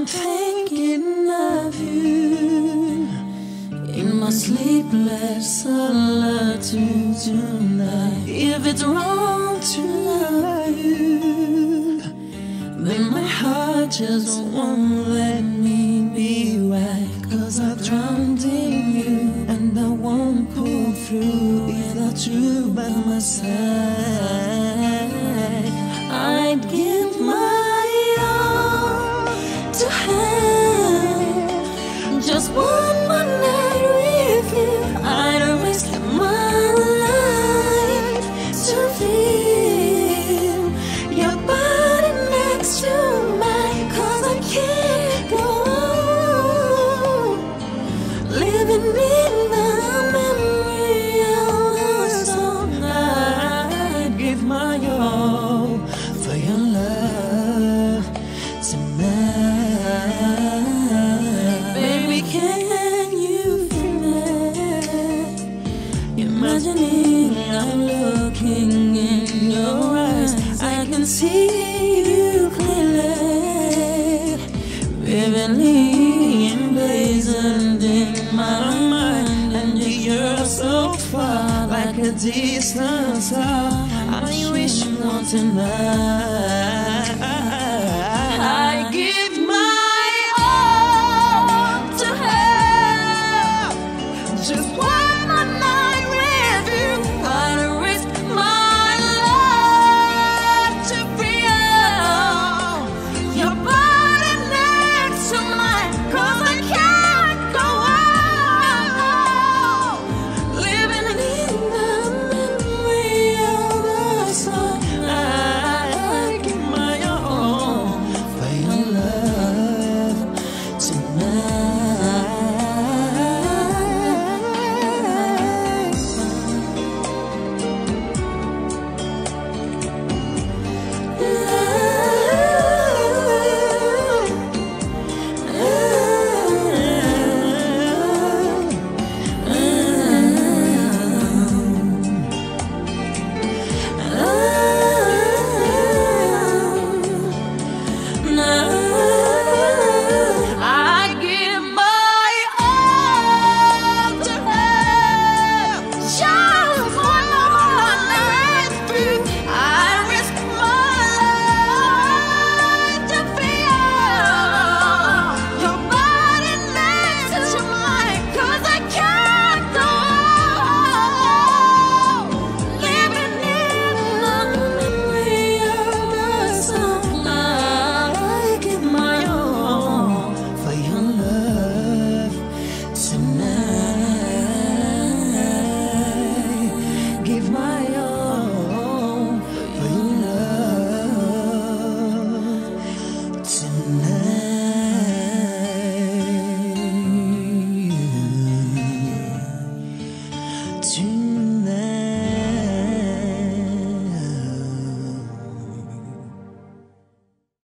I'm thinking of you in my sleepless solitude tonight. If it's wrong to love you, then my heart just won't let me be right. Cause I've drowned in you and I won't pull through without you by my side. imagining I'm looking in your eyes. I can see you clearly. Vividly emblazoned in my mind. And you're so far like a distant star. I wish you want tonight. I give my all to her. Just time